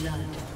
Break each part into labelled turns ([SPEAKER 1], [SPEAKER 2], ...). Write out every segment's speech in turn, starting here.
[SPEAKER 1] Blood.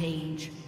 [SPEAKER 1] Legendary.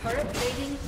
[SPEAKER 1] Turret plating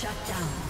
[SPEAKER 1] Shut down.